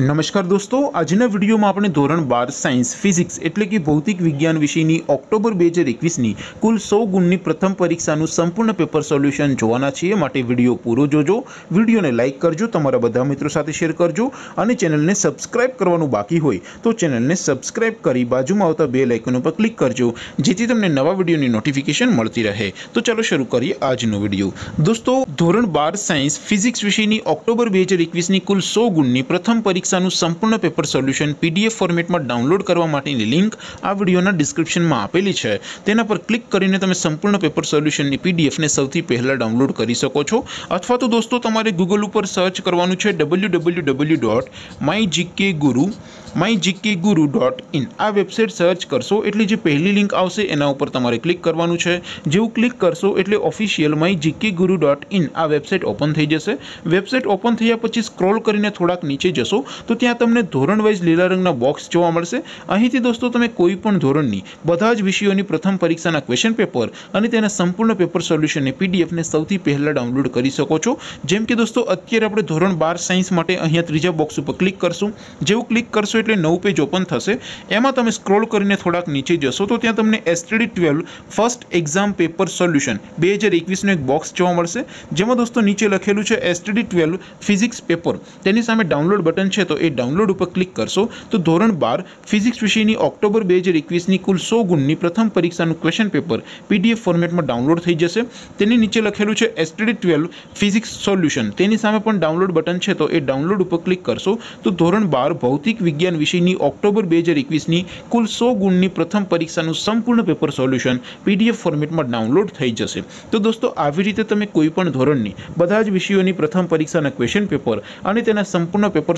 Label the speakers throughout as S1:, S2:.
S1: નમસ્કાર દોસ્તો આજના વિડીયોમાં આપણે ધોરણ બાર સાયન્સ ફિઝિક્સ એટલે કે ભૌતિક વિજ્ઞાન વિષયની ઓક્ટોબર બે હજાર એકવીસની કુલ સો ગુણની પ્રથમ પરીક્ષાનું સંપૂર્ણ પેપર સોલ્યુશન જોવાના છીએ માટે વિડીયો પૂરો જોજો વિડીયોને લાઇક કરજો તમારા બધા મિત્રો સાથે શેર કરજો અને ચેનલને સબસ્ક્રાઇબ કરવાનું બાકી હોય તો ચેનલને સબસ્ક્રાઇબ કરી બાજુમાં આવતા બે લાઇકન ઉપર ક્લિક કરજો જેથી તમને નવા વિડીયોની નોટિફિકેશન મળતી રહે તો ચાલો શરૂ કરીએ આજનો વિડીયો દોસ્તો ધોરણ બાર સાયન્સ ફિઝિક્સ વિષયની ઓક્ટોબર બે હજાર એકવીસની કુલ સો ગુણની પ્રથમ પરીક્ષાનું સંપૂર્ણ પેપર સોલ્યુશન પીડીએફ ફોર્મેટમાં ડાઉનલોડ કરવા માટેની લિંક આ વિડીયોના ડિસ્ક્રિપ્શનમાં આપેલી છે. તેના પર ક્લિક કરીને તમે સંપૂર્ણ પેપર સોલ્યુશનની પીડીએફને સૌથી પહેલાં ડાઉનલોડ કરી શકો છો. અથવા તો દોસ્તો, તમારે ગૂગલ ઉપર સર્ચ કરવાનું છે W W W dot my GK guru my GK guru dot in આ વેબસાઇટ સર્ચ કરશો એટલે જે પહેલી લિંક આવશે એના ઉપર તમારે ક્લિક કરવાનું છે. જેવું ક્લિક કરશો એટલે official my GK guru dot in આ વેબસાઇટ ઓપન થઈ જશે. વેબસાઇટ ઓપન થયા પછી સ્ક્રોલ કરીને થોડાક નીચે જશો. તો ત્યાં તમને ધોરણ વાઇઝ લીલા રંગના બોક્સ જોવા મળશે. અહીંથી દોસ્તો તમે કોઈ પણ ધોરણની, બધા જ વિષયોની પ્રથમ પરીક્ષાના ક્વેશ્ચન પેપર અને તેના સંપૂર્ણ પેપર સોલ્યુશનની પીડીએફને સૌથી પહેલાં ડાઉનલોડ કરી શકો છો. જેમ કે દોસ્તો, અત્યારે આપણે ધોરણ બાર સાયન્સ માટે અહીંયા ત્રીજા બોક્સ ઉપર ક્લિક કરશું. જેવું ક્લિક કરશો એટલે નવું પેજ ઓપન થશે. એમાં તમે સ્ક્રોલ કરીને થોડાક નીચે જશો તો ત્યાં તમને STD twelve first exam paper solution બે હજાર એકવીસનું એક બોક્સ જોવા મળશે. જેમાં દોસ્તો નીચે લખેલું છે એસટીડી ટ્વેલ્વ ફિઝિક્સ પેપર તેની સામે ડાઉનલોડ બટન છે. તો એ ડાઉનલોડ ઉપર ક્લિક કરશો તો ધોરણ બાર ફિઝિક્સ વિષયની ઓક્ટોબર બે હજાર એકવીસની કુલ સો ગુણની પ્રથમ પરીક્ષાનું ક્વેશ્ચન પેપર પીડીએફ ફોર્મેટમાં ડાઉનલોડ થઈ જશે તેની નીચે લખેલું છે એસટીડી ટ્વેલ્વ ફિઝિક્સ સોલ્યુશન તેની સામે પણ ડાઉનલોડ બટન છે તો એ ડાઉનલોડ ઉપર ક્લિક કરશો તો ધોરણ બાર ભૌતિક વિજ્ઞાન વિષયની ઓક્ટોબર બે હજાર એકવીસની કુલ સો ગુણની પ્રથમ પરીક્ષાનું સંપૂર્ણ પેપર સોલ્યુશન પીડીએફ ફોર્મેટમાં ડાઉનલોડ થઈ જશે તો દોસ્તો આવી રીતે તમે કોઈ પણ ધોરણની બધા જ વિષયોની પ્રથમ પરીક્ષાના ક્વેશ્ચન પેપર અને તેના સંપૂર્ણ પેપર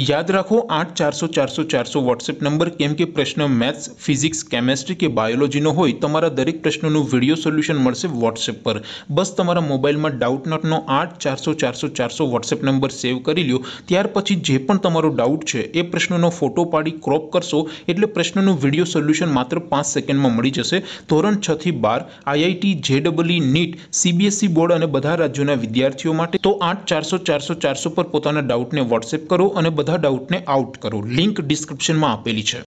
S1: યાદ રાખો આઠ ચારસો ચારસો ચારસો વોટ્સએપ નંબર કેમ કે પ્રશ્ન મેથ્સ ફિઝિક્સ કેમેસ્ટ્રી કે બાયોલોજીનો હોય તમારા દરેક પ્રશ્નોનું વિડીયો સોલ્યુશન મળશે વોટ્સએપ પર બસ તમારા મોબાઈલમાં ડાઉટ નોટનો આઠ ચારસો ચારસો ચારસો વોટ્સએપ નંબર સેવ કરી લ્યો ત્યાર પછી જે પણ તમારો ડાઉટ છે એ પ્રશ્નનો ફોટો પાડી ક્રોપ કરશો એટલે પ્રશ્નનું વિડીયો સોલ્યુશન માત્ર પાંચ સેકન્ડમાં મળી જશે ધોરણ છ થી બાર IIT J double E NEET CBSE board અને બધા રાજ્યોના વિદ્યાર્થીઓ માટે તો આઠ ચારસો ચારસો ચારસો પર પોતાના ડાઉટને વોટ્સએપ કરો અને બધા ડાઉટને આઉટ કરો. લિંક ડિસ્ક્રિપ્શનમાં આપેલી છે.